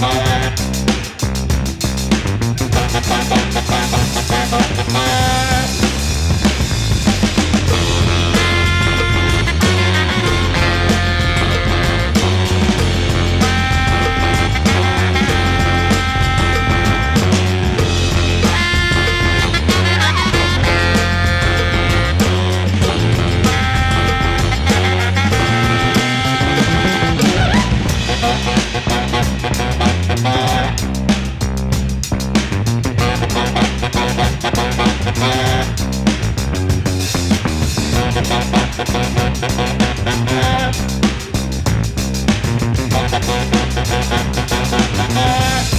Bye. Thank